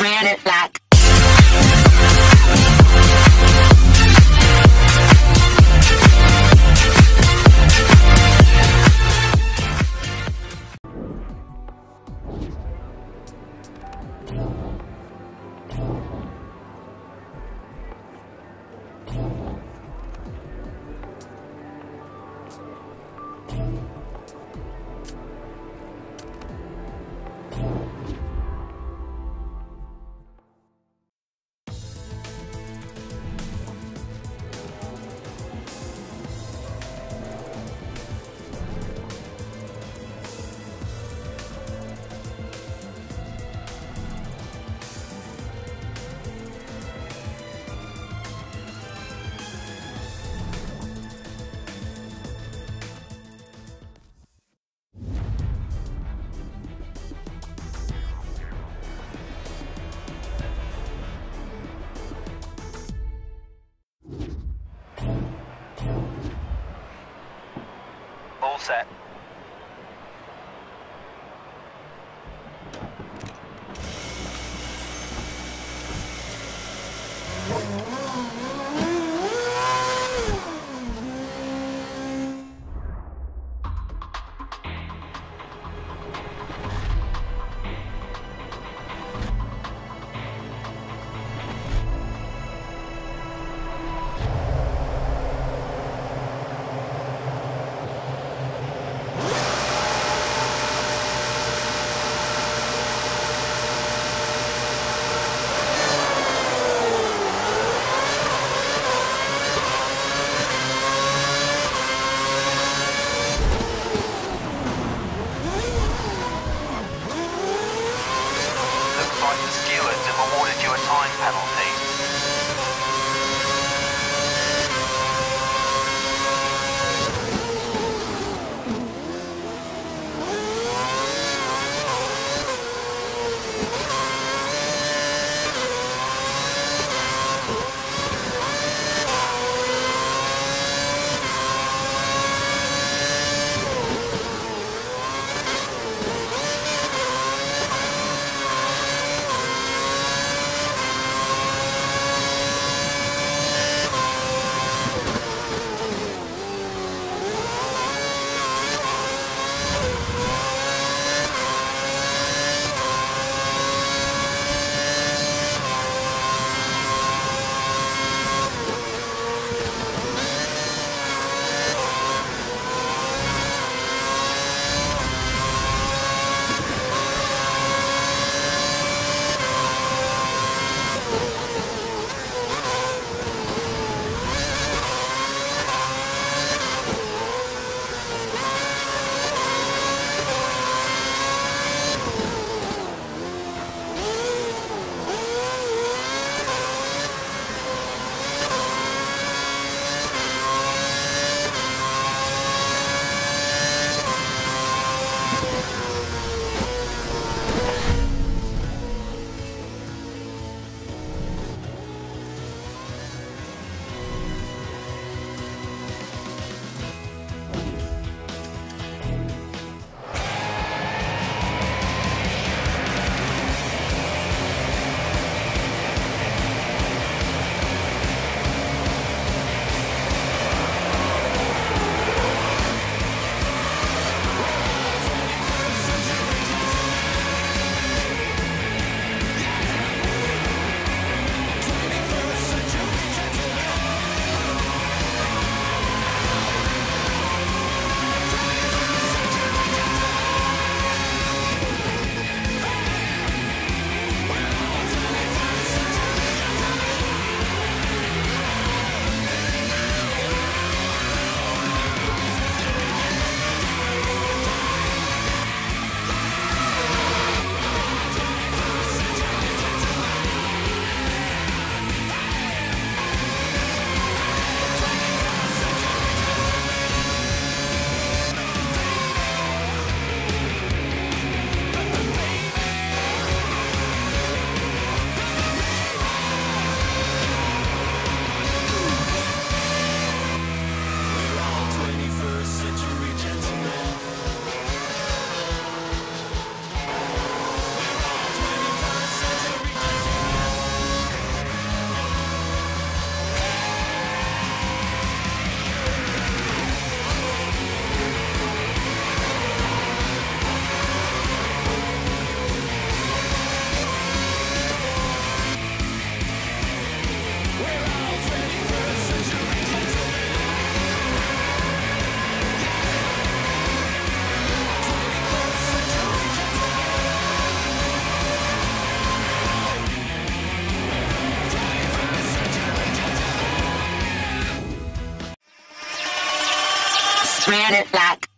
ran it like. Set. It like